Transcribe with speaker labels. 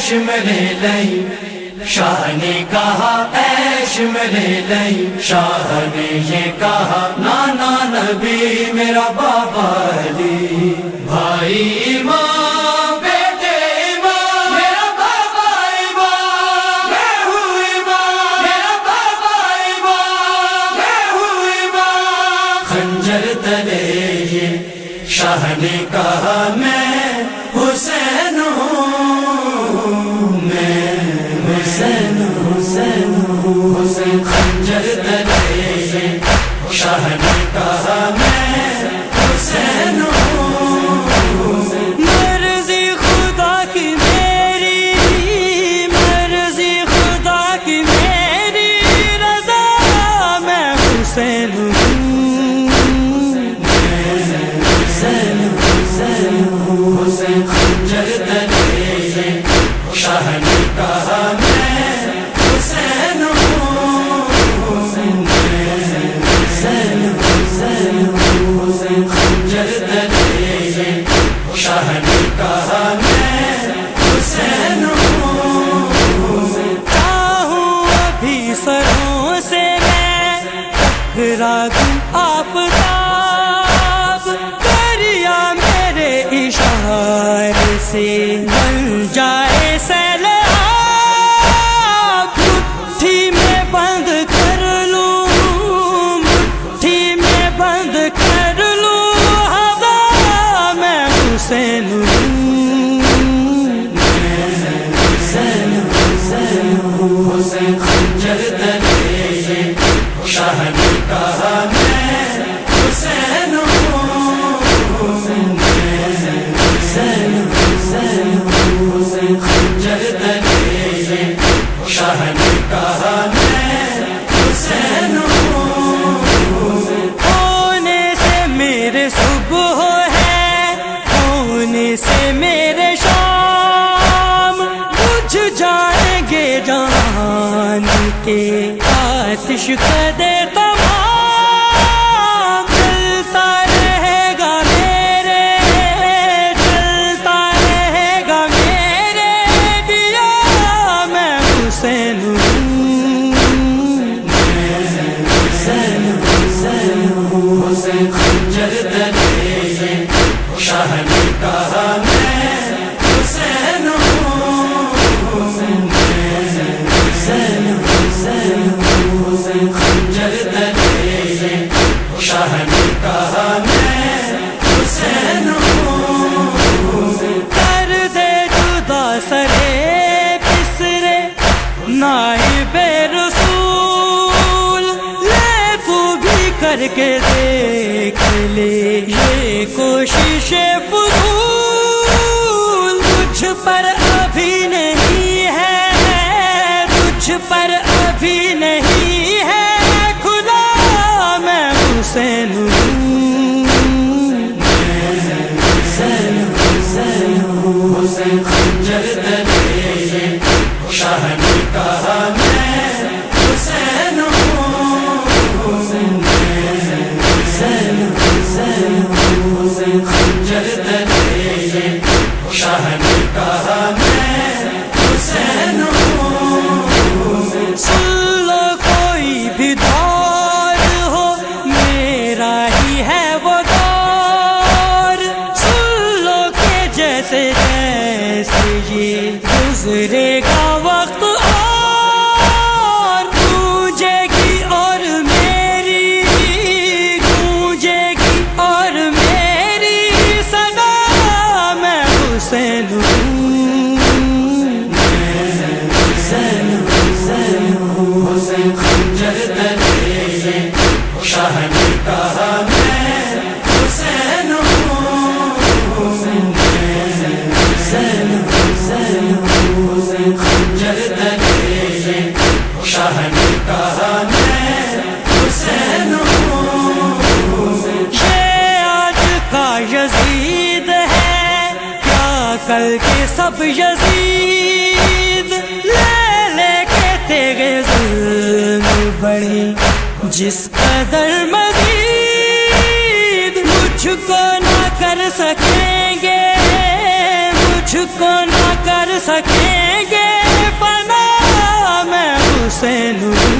Speaker 1: ایش ملے لئی شاہ نے کہا ایش لے لئی شاہ نے یہ کہا، نانا نبی میرا بابا علی، بھائی امام شاہ نے کہا میں حسین ہوں
Speaker 2: ابھی سروں سے میں ٹکرا دوں آپ دریا میرے اشارے سے سے میرے صبح ہے؟ سے میرے شام؟ بجھ جائیں گے جان کے آتش دے تمام چلتا رہے گا میرے رہے گا میرے دیا میں حسین کرے سرے نائب رسول۔ لے بھی کر کے دیکھ لے یہ کوشش فضول۔ تجھ پر ابھی نہیں ہے کچھ پر ابھی نہیں حسین
Speaker 1: خنجر تلے شاہ نے کہا میں حسین ہوں حسین حسین حسین خنجر تلے شاہ نے کہا میں
Speaker 2: گزرے گا وقت اور گونجے گی اور میری، گونجے گی اور میری صدا میں حسین ہوں
Speaker 1: حسین حسین حسین، خنجر تلے شاہ نے کہا میں؟
Speaker 2: یزید ہے کیا کل کے سب یزید لے لے کے تیرے ظلم بڑھی جس قدر مزید مجھ کو نہ کر سکیں گے، مجھ کو نہ کر سکیں گے۔ پناہ میں حسین ہوں۔